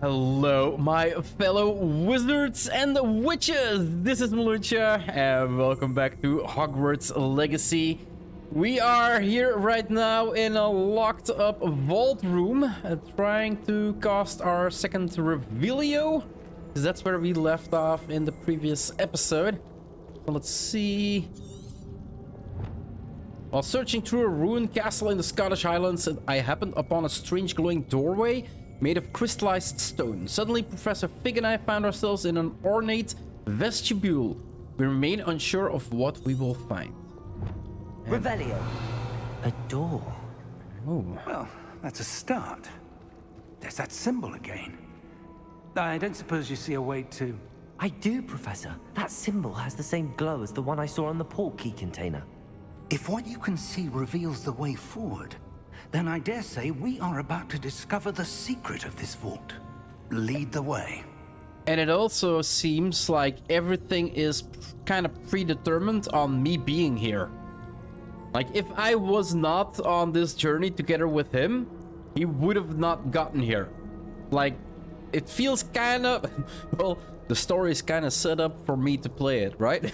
Hello, my fellow wizards and witches! This is Malucha, and welcome back to Hogwarts Legacy. We are here right now in a locked up vault room, uh, trying to cast our second Revelio, because that's where we left off in the previous episode. So let's see... While searching through a ruined castle in the Scottish Highlands, I happened upon a strange glowing doorway made of crystallized stone. Suddenly, Professor Fig and I found ourselves in an ornate vestibule. We remain unsure of what we will find. Revelio. A door. Oh, Well, that's a start. There's that symbol again. I don't suppose you see a way to... I do, Professor. That symbol has the same glow as the one I saw on the port key container. If what you can see reveals the way forward, then I dare say we are about to discover the secret of this vault. Lead the way. and it also seems like everything is kind of predetermined on me being here. Like, if I was not on this journey together with him, he would have not gotten here. Like, it feels kind of... Well, the story is kind of set up for me to play it, right?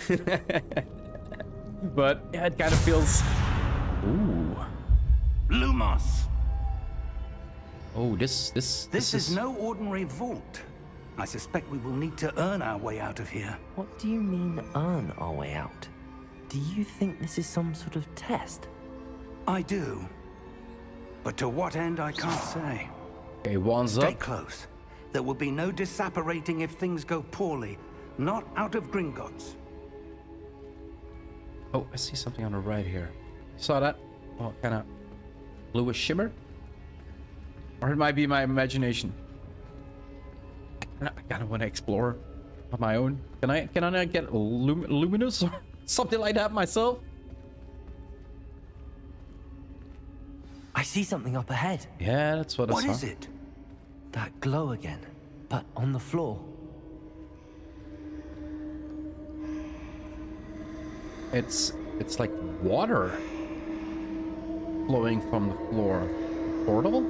but yeah, it kind of feels... Ooh. Lumos! Oh, this... This, This is no ordinary vault. I suspect we will need to earn our way out of here. What do you mean, earn our way out? Do you think this is some sort of test? I do. But to what end, I can't say. Okay, one's Stay up. close. There will be no disapparating if things go poorly. Not out of Gringotts. Oh, I see something on the right here. Saw that? Oh, kind of bluish shimmer? Or it might be my imagination. I kind of want to explore on my own. Can I can I not get lum luminous or something like that myself? I see something up ahead. Yeah, that's what, What I saw. What is it? That glow again, but on the floor. It's it's like water flowing from the floor. Portal?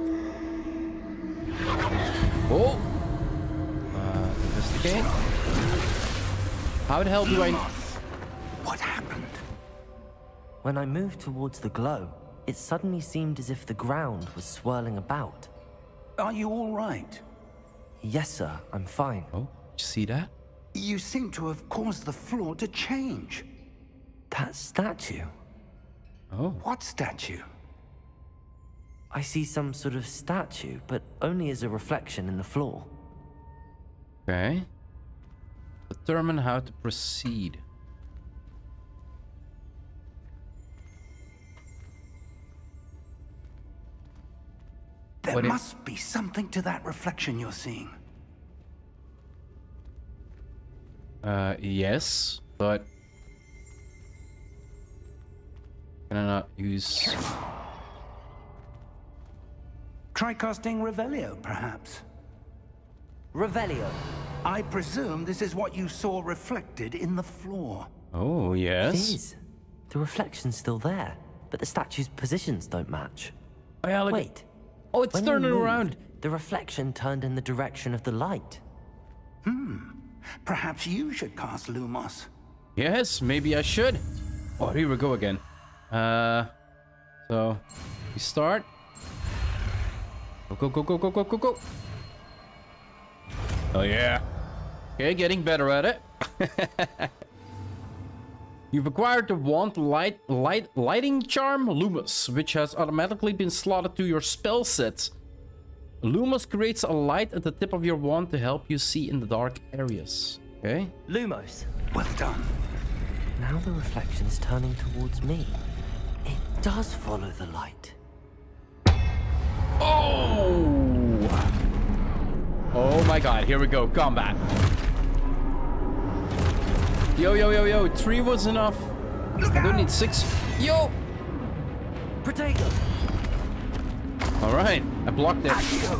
Oh! Uh, investigate. How the hell do I... Lumos! What happened? When I moved towards the glow, it suddenly seemed as if the ground was swirling about. Are you all right? Yes, sir, I'm fine. Oh, did you see that? You seem to have caused the floor to change. That statue. Oh. What statue? I see some sort of statue, but only as a reflection in the floor. Okay. Determine how to proceed. There What if- must be something to that reflection you're seeing. Uh, yes, but... Can I not use... Try casting Revelio, perhaps. Revelio. I presume this is what you saw reflected in the floor. Oh, yes. is. The reflection's still there, but the statue's positions don't match. Oh, yeah, look. Wait. Oh, it's when turning moved, around. The reflection turned in the direction of the light. Hmm. Perhaps you should cast Lumos. Yes, maybe I should. Oh, here we go again. Uh, so we start. Go, go, go, go, go, go, go, go. Oh yeah. Okay, getting better at it. You've acquired the wand light, light, lighting charm Lumos, which has automatically been slotted to your spell set. Lumos creates a light at the tip of your wand to help you see in the dark areas. Okay. Lumos. Well done. Now the reflection is turning towards me. It does follow the light. Oh! Oh my god, here we go. Combat. Yo, yo, yo, yo. Three was enough. I don't need six. Yo! Protego! Alright, I blocked it. Accio!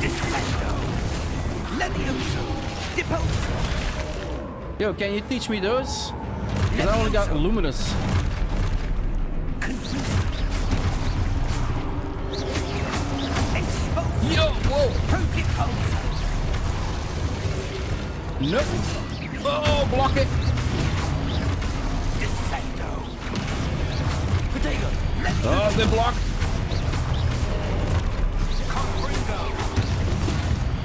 Defendo! Levioso! Deposo! Yo, can you teach me those? Because I only got Luminous. Nope. Oh, block it. Oh, they block.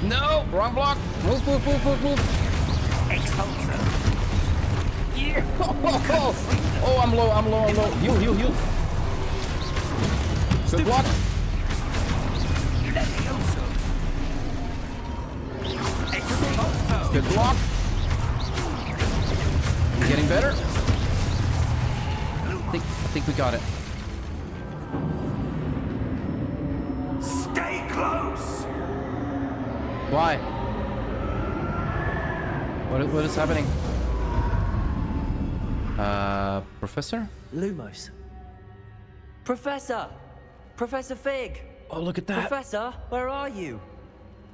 No, wrong block. Move, move, move, move, move. Yeah. Oh, oh, oh. oh, I'm low, I'm low, I'm low. Heal, heal, heal. Good block. Block. We're getting better. I think, I think we got it. Stay close. Why? What, what is happening? Uh, Professor? Lumos. Professor! Professor Fig! Oh, look at that. Professor, where are you?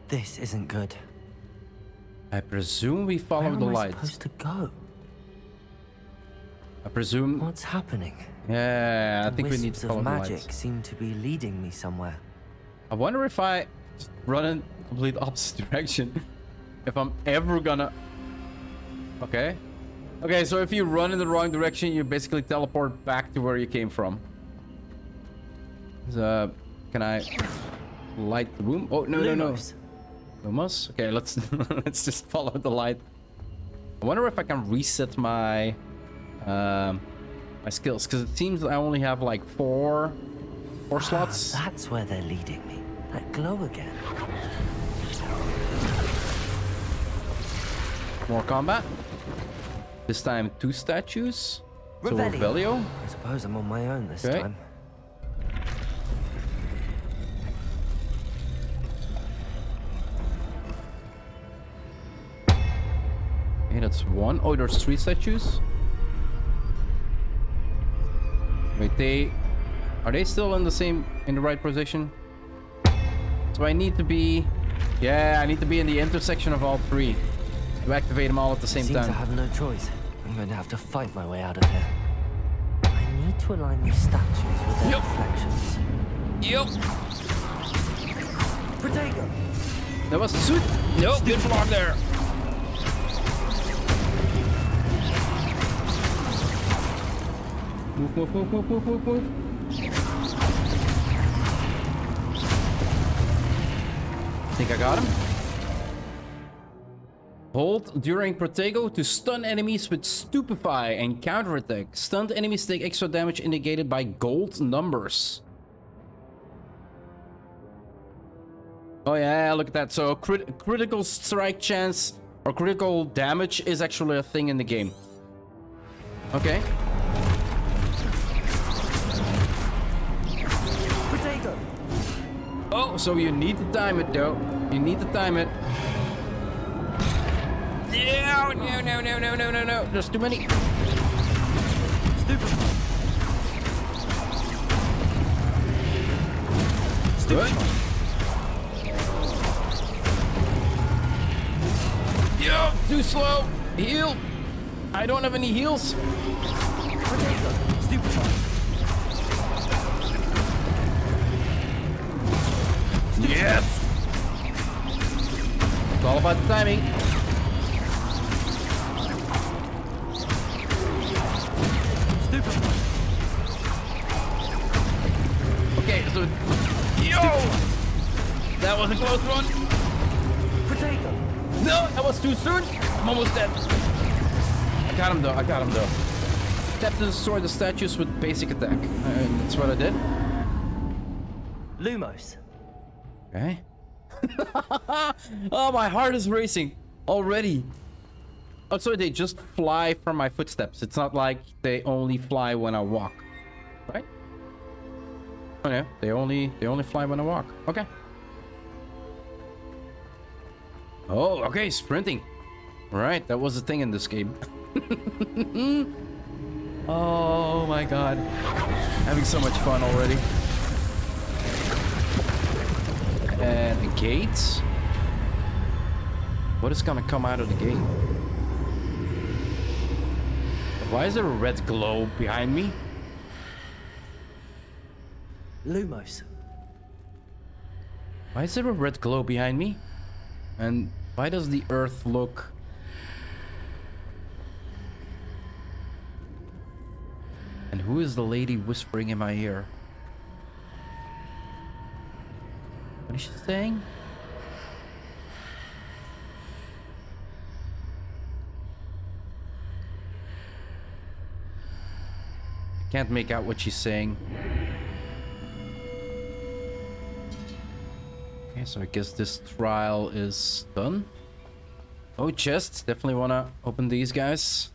This isn't good. I presume we follow the lights. supposed to go? I presume. What's happening? Yeah, I think we need to follow of the magic seem to be leading me somewhere. I wonder if I run in complete opposite direction. if I'm ever gonna. Okay. Okay, so if you run in the wrong direction, you basically teleport back to where you came from. So, can I light the room? Oh no no no. Lumos. Okay, let's let's just follow the light. I wonder if I can reset my um my skills because it seems I only have like four four slots. Ah, that's where they're leading me. That glow again. More combat. This time two statues. So. Revelio. I suppose I'm on my own this Okay. time. Okay, that's one. Oh, there's three statues. Wait, they are they still in the same in the right position? So I need to be Yeah, I need to be in the intersection of all three. To activate them all at the same Seems I time. have no choice. I'm going to have to fight my way out of here. I need to align these statues with their Yep. reflections. Yep. Protego! That was suit. No, good block there. Move, move, move, move, move, move, move. Think I got him? Hold during Protego to stun enemies with Stupefy and counterattack. Stunned enemies take extra damage indicated by gold numbers. Oh yeah, look at that. So crit critical strike chance or critical damage is actually a thing in the game. Okay. Protego! Oh, so you need to time it though. You need to time it. No, no, no, no, no, no, no, no. There's too many. Stupid! Good. Yo, too slow. Heal. I don't have any heals. Protego! Yes. It's all about the timing. Stupefy! Okay, so yo, that was a close one. Protego! No, that was too soon. I'm almost dead. I got him though. I got him though. Tap to destroy the statues with basic attack. Uh, that's what I did. Lumos! Okay. Eh? oh, my heart is racing already. Oh, so they just fly from my footsteps. It's not like they only fly when I walk, right? Oh yeah, they only they only fly when I walk. Okay. Oh, okay, sprinting. Right, that was the thing in this game. oh my god, having so much fun already. And the gates. What is gonna come out of the gate? Why is there a red glow behind me? Lumos! Why is there a red glow behind me? And why does the earth look... And who is the lady whispering in my ear? What is she saying? Can't make out what she's saying. Okay, so I guess this trial is done. Oh, chests. Definitely want to open these guys.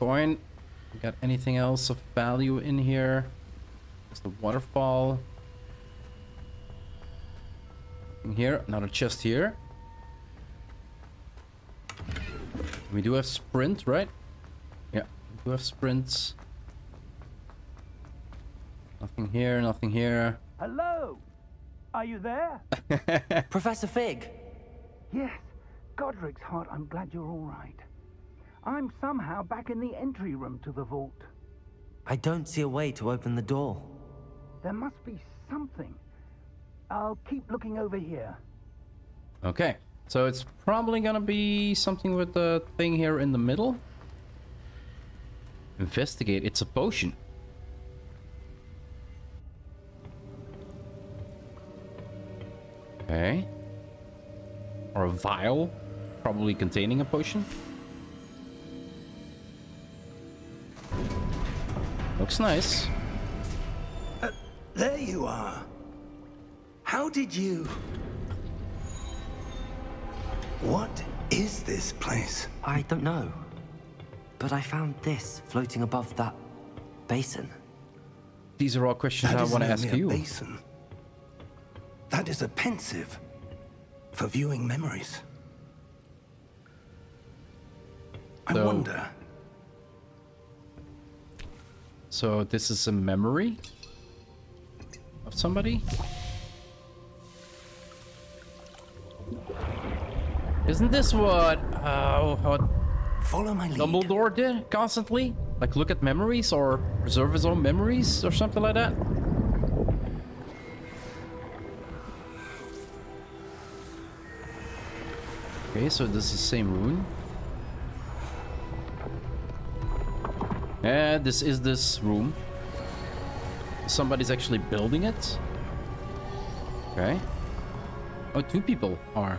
Coin. Got anything else of value in here? It's the waterfall. In here, another chest here. We do have sprint, right? Yeah, we do have sprints. Nothing here, nothing here. Hello? Are you there? Professor Fig! yes. Godric's heart, I'm glad you're all right. I'm somehow back in the entry room to the vault. I don't see a way to open the door. There must be something. I'll keep looking over here. Okay, so it's probably gonna be something with the thing here in the middle. Investigate, it's a potion. Okay. Or a vial, probably containing a potion. Looks nice. Uh, there you are. How did you... What is this place? I don't know. But I found this floating above that basin. These are all questions That I isn't want to ask only a you. basin. That is a Pensieve for viewing memories. I So- wonder. So this is a memory of somebody? Isn't this what uh, what Follow my lead. Dumbledore did constantly? Like look at memories or preserve his own memories or something like that? Okay, so this is the same rune. Yeah, this is this room. Somebody's actually building it. Okay. Oh, two people are.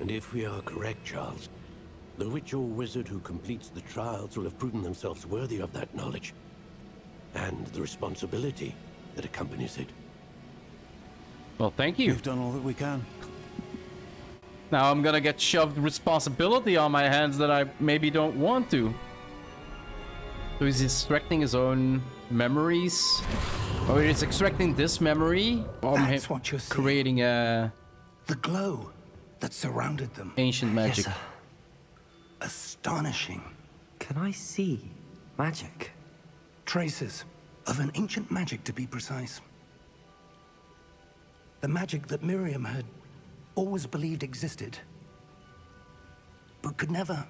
and if we are correct, Charles, the witch or wizard who completes the trials will have proven themselves worthy of that knowledge. And the responsibility that accompanies it. Well, thank you. We've done all that we can. Now I'm gonna get shoved responsibility on my hands that I maybe don't want to. So he's extracting his own memories. Oh, he's extracting this memory from That's him what you're seeing. creating a The glow that surrounded them. ancient magic. Yes. Astonishing. Can I see magic? Traces of an ancient magic, to be precise. The magic that Miriam had always believed existed, but could never.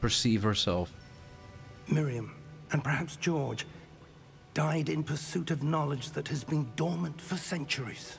Perceive herself. Miriam, and perhaps George, died in pursuit of knowledge that has been dormant for centuries.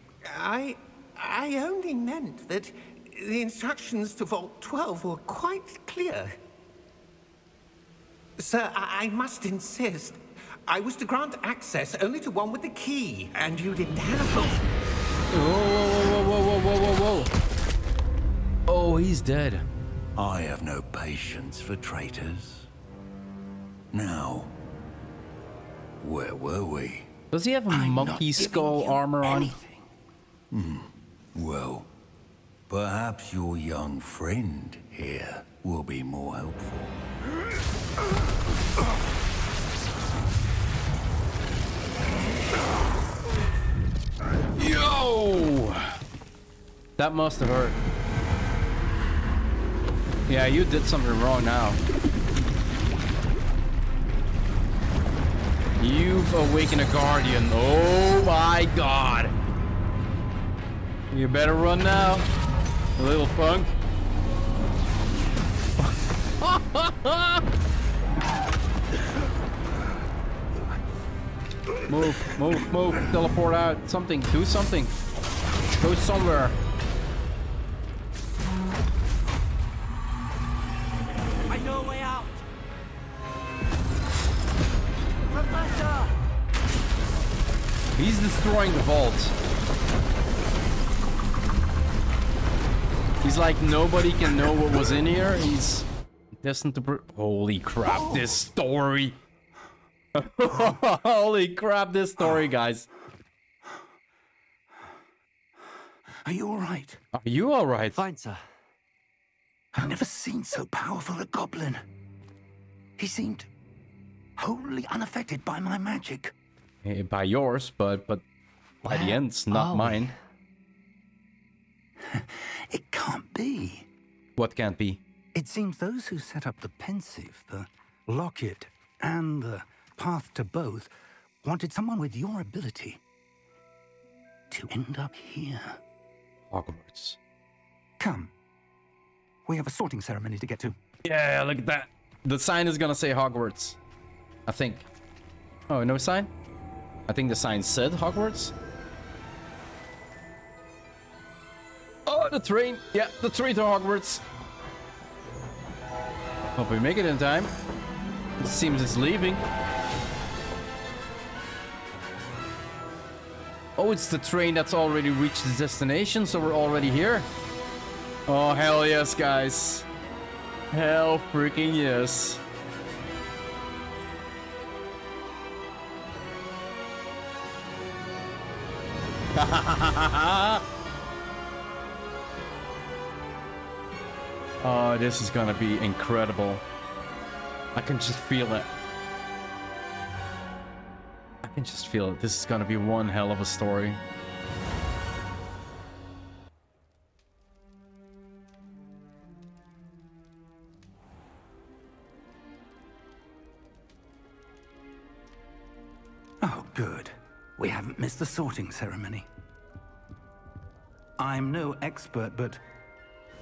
I... I only meant that the instructions to Vault 12 were quite clear. Sir, I, I must insist. I was to grant access only to one with the key, and you didn't have it. Whoa, whoa, whoa, whoa, whoa, whoa, whoa, whoa. Oh, he's dead. I have no patience for traitors. Now, where were we? Does he have a I'm monkey skull you armor on? anything. Well, perhaps your young friend here will be more helpful. Yo! That must have hurt. Yeah, you did something wrong now. You've awakened a guardian. Oh my god. You better run now, little punk. move, move, move, teleport out. Something, do something. Go somewhere. I know a way out. Professor! He's destroying the vault. He's like, nobody can know what was in here. He's destined to... Holy crap, this story. Holy crap, this story, guys. Are you all right? Are you alright? Fine, sir. I've never seen so powerful a goblin. He seemed wholly unaffected by my magic. Eh, By yours, but but by the Where ends, not are we? mine. It can't be. What can't be? It seems those who set up the Pensieve, the locket, and the path to both wanted someone with your ability to end up here. Hogwarts. Come. We have a sorting ceremony to get to. Yeah, look at that. The sign is gonna say Hogwarts. I think. Oh, no sign? I think the sign said Hogwarts. The train. Yeah, the train to Hogwarts. Hope we make it in time. It seems it's leaving. Oh, it's the train that's already reached the destination, so we're already here. Oh, hell yes, guys. Hell freaking yes. Oh, this is gonna be incredible. I can just feel it. I can just feel it. This is gonna be one hell of a story. Oh, good. We haven't missed the sorting ceremony. I'm no expert, but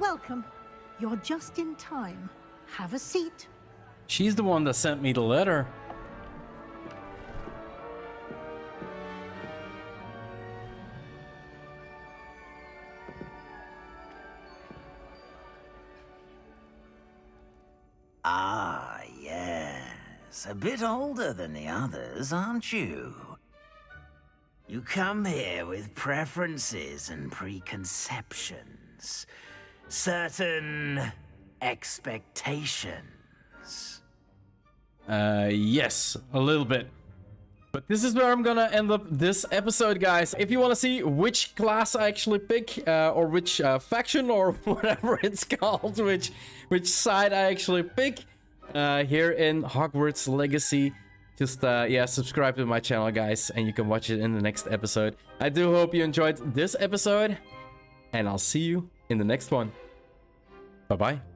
Welcome. You're just in time. Have a seat. She's the one that sent me the letter. Ah, yes. A bit older than the others, aren't you? You come here with preferences and preconceptions. Certain expectations. Uh, yes, a little bit. But this is where I'm gonna end up this episode, guys. If you want to see which class I actually pick, uh, or which uh, faction, or whatever it's called, which which side I actually pick, uh, here in Hogwarts Legacy, just uh, yeah, subscribe to my channel, guys, and you can watch it in the next episode. I do hope you enjoyed this episode, and I'll see you in the next one. Bye bye.